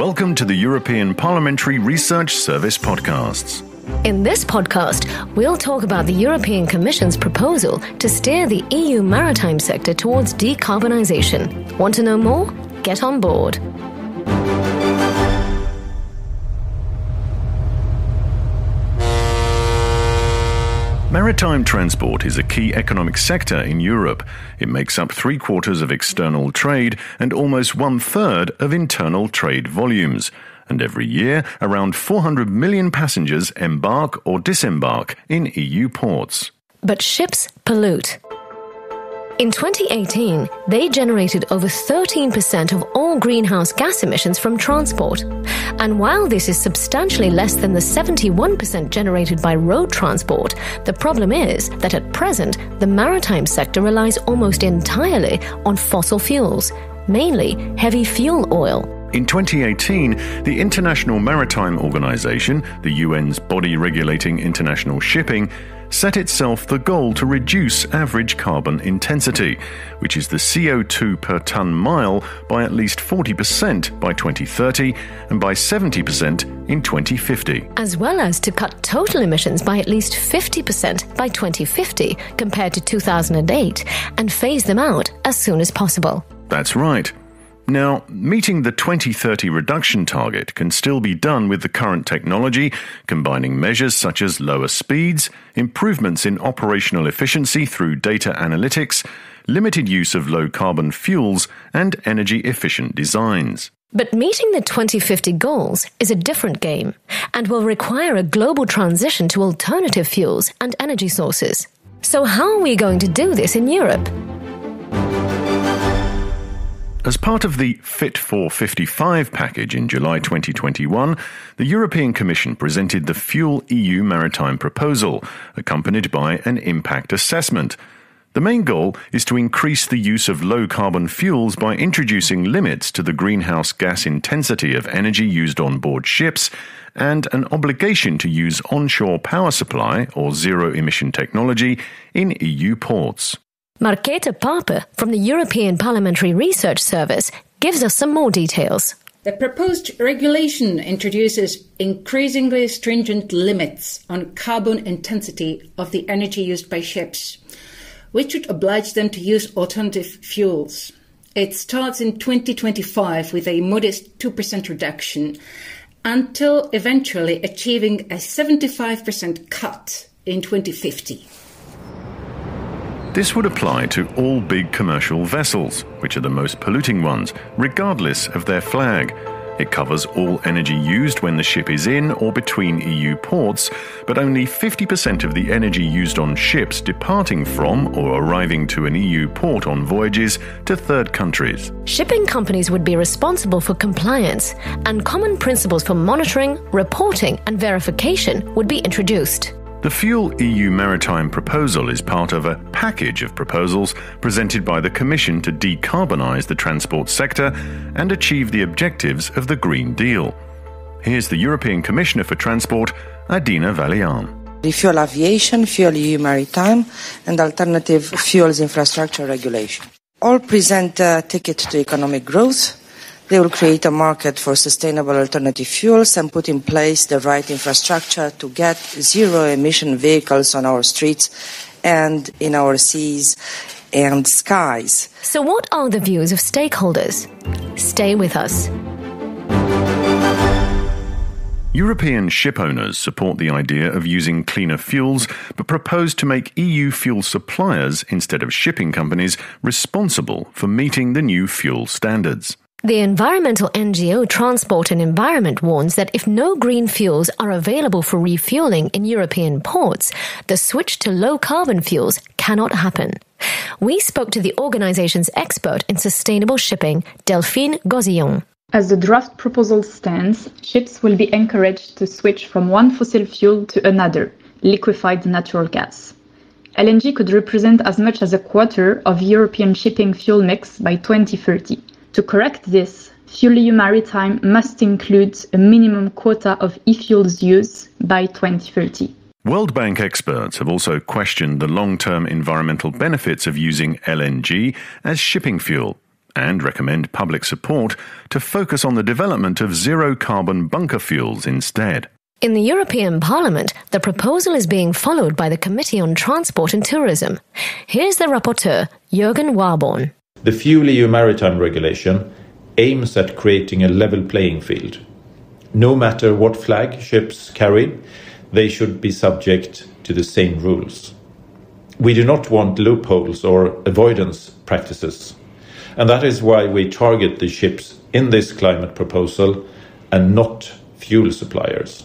Welcome to the European Parliamentary Research Service podcasts. In this podcast, we'll talk about the European Commission's proposal to steer the EU maritime sector towards decarbonisation. Want to know more? Get on board. Maritime transport is a key economic sector in Europe. It makes up three quarters of external trade and almost one third of internal trade volumes. And every year, around 400 million passengers embark or disembark in EU ports. But ships pollute. In 2018, they generated over 13% of all greenhouse gas emissions from transport. And while this is substantially less than the 71% generated by road transport, the problem is that at present, the maritime sector relies almost entirely on fossil fuels, mainly heavy fuel oil. In 2018, the International Maritime Organization, the UN's body regulating international shipping, set itself the goal to reduce average carbon intensity, which is the CO2 per tonne mile, by at least 40% by 2030 and by 70% in 2050. As well as to cut total emissions by at least 50% by 2050 compared to 2008 and phase them out as soon as possible. That's right. Now, meeting the 2030 reduction target can still be done with the current technology, combining measures such as lower speeds, improvements in operational efficiency through data analytics, limited use of low carbon fuels, and energy efficient designs. But meeting the 2050 goals is a different game and will require a global transition to alternative fuels and energy sources. So, how are we going to do this in Europe? As part of the Fit for 55 package in July 2021, the European Commission presented the FuelEU Maritime proposal, accompanied by an impact assessment. The main goal is to increase the use of low carbon fuels by introducing limits to the greenhouse gas intensity of energy used on board ships and an obligation to use onshore power supply or zero emission technology in EU ports. Marketa Pape from the European Parliamentary Research Service gives us some more details. The proposed regulation introduces increasingly stringent limits on carbon intensity of the energy used by ships, which would oblige them to use alternative fuels. It starts in 2025 with a modest 2% reduction until eventually achieving a 75% cut in 2050. This would apply to all big commercial vessels, which are the most polluting ones, regardless of their flag. It covers all energy used when the ship is in or between EU ports, but only 50% of the energy used on ships departing from or arriving to an EU port on voyages to third countries. Shipping companies would be responsible for compliance, and common principles for monitoring, reporting, and verification would be introduced. The FuelEU Maritime proposal is part of a package of proposals presented by the Commission to decarbonise the transport sector and achieve the objectives of the Green Deal. Here's the European Commissioner for Transport, Adina Vălean. Refuel Aviation, Fuel EU Maritime, and Alternative Fuels Infrastructure Regulation. All present a ticket to economic growth they will create a market for sustainable alternative fuels and put in place the right infrastructure to get zero emission vehicles on our streets and in our seas and skies. So, what are the views of stakeholders? Stay with us. European ship owners support the idea of using cleaner fuels, but propose to make EU fuel suppliers, instead of shipping companies, responsible for meeting the new fuel standards. The environmental NGO Transport and Environment warns that if no green fuels are available for refueling in European ports, the switch to low carbon fuels cannot happen. We spoke to the organization's expert in sustainable shipping, Delphine Gozillon. As the draft proposal stands, ships will be encouraged to switch from one fossil fuel to another, liquefied natural gas. LNG could represent as much as a quarter of European shipping fuel mix by 2030. To correct this, FuelEU Maritime must include a minimum quota of e-fuels use by 2030. World Bank experts have also questioned the long term environmental benefits of using LNG as shipping fuel. and recommend public support to focus on the development of zero carbon bunker fuels instead. In the European Parliament, the proposal is being followed by the Committee on Transport and Tourism. Here's the rapporteur, Jürgen Warborn. The FuelEU Maritime Regulation aims at creating a level playing field. No matter what flag ships carry, they should be subject to the same rules. We do not want loopholes or avoidance practices, and that is why we target the ships in this climate proposal and not fuel suppliers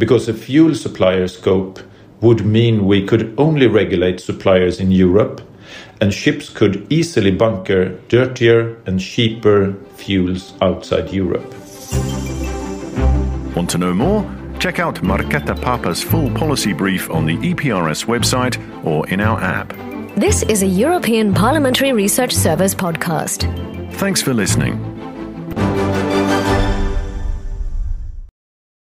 because a fuel supplier scope would mean we could only regulate suppliers in Europe, and ships could easily bunker dirtier and cheaper fuels outside Europe. Want to know more? Check out Marketa Pape's full policy brief on the EPRS website or in our app. This is a European Parliamentary Research Service podcast. Thanks for listening.